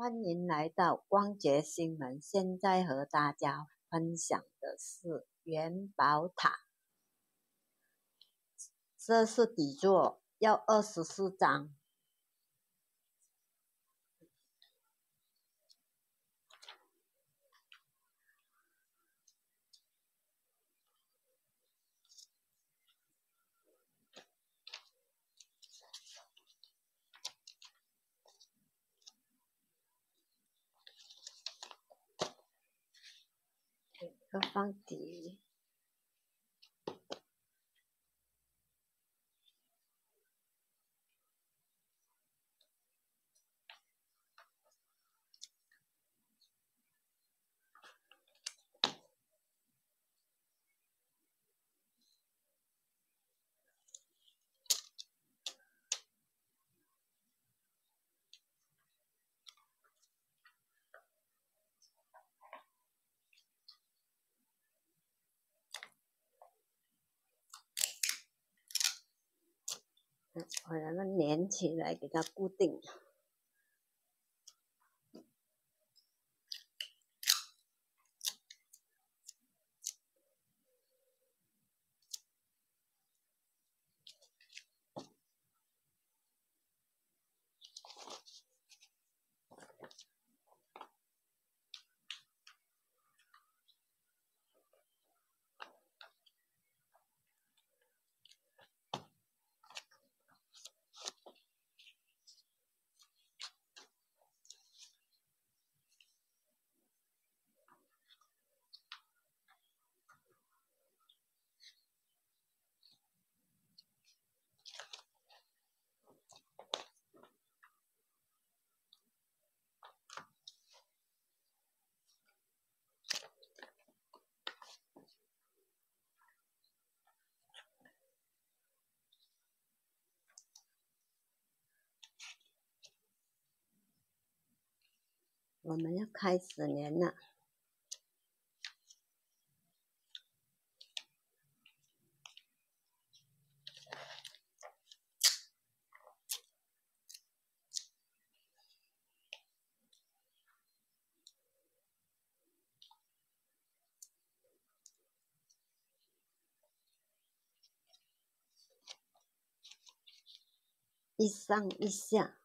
欢迎来到光觉新闻。现在和大家分享的是元宝塔，这是底座，要二十四张。要放底。我把它连起来，给它固定。我们要开始连了。一上一下。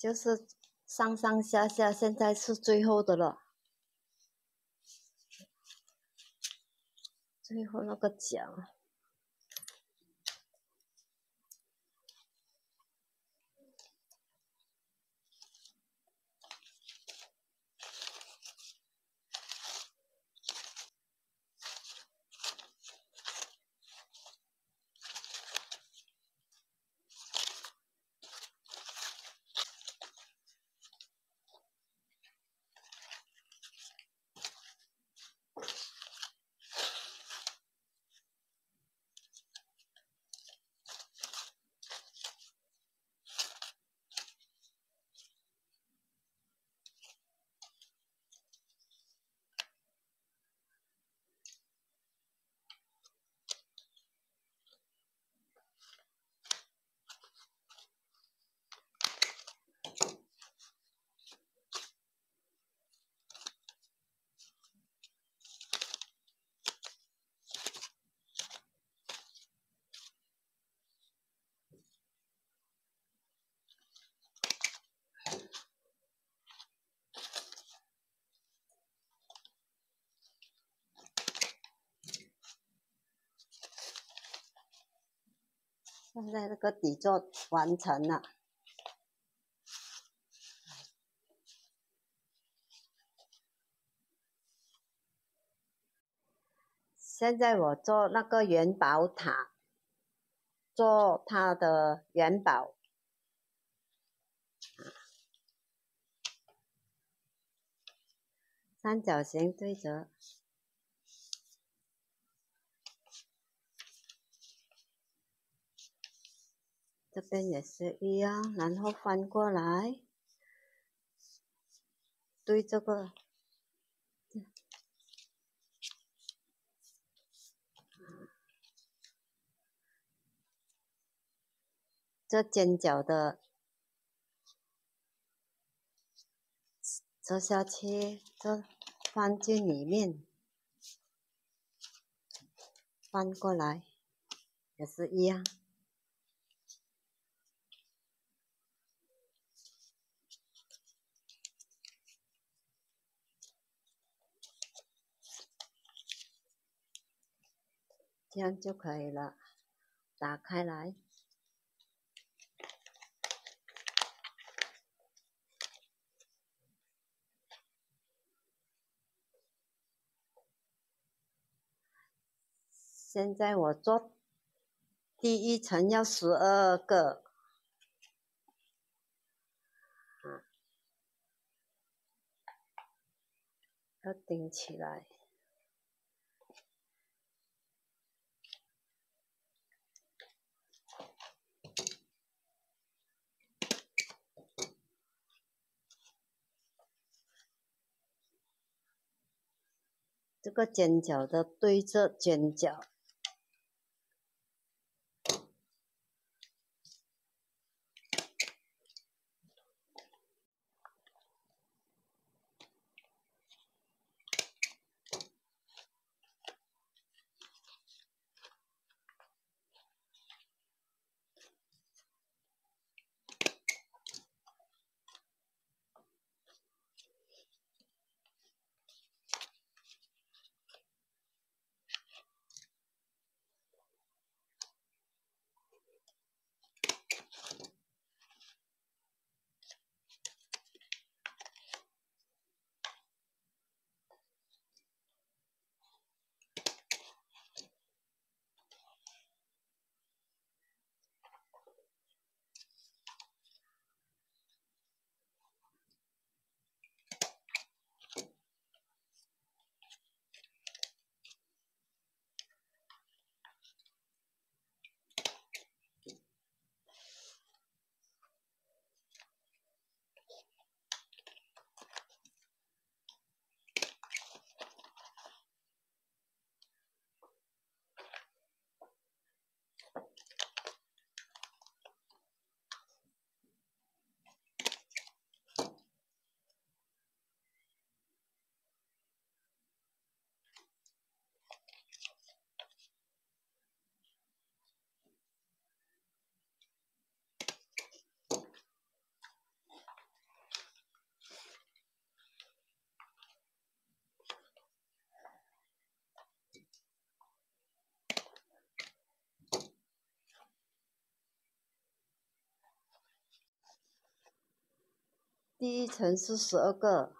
就是上上下下，现在是最后的了，最后那个奖。现在这个底座完成了，现在我做那个元宝塔，做它的元宝，三角形对折。这边也是一样，然后翻过来，对这个，这尖角的。折下去，这翻进里面，翻过来，也是一样。这样就可以了，打开来。现在我做第一层要十二个，要顶起来。这个尖角的对着尖角。第一层是十二个。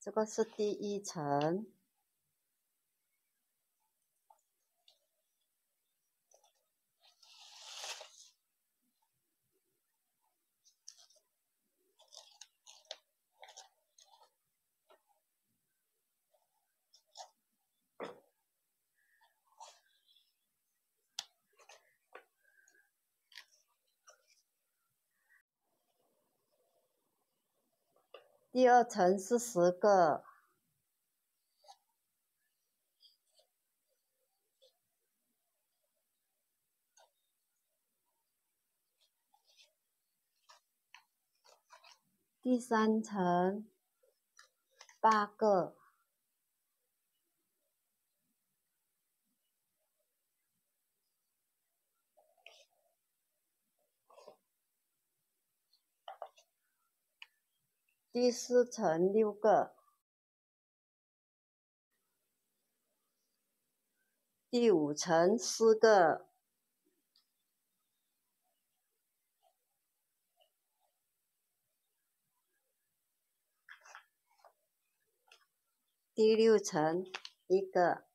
这个是第一层，第二层是十个。第三层八个，第四层六个，第五层四个。第六层一个，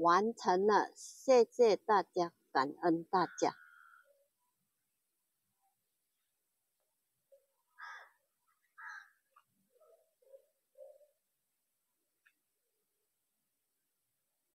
完成了，谢谢大家，感恩大家。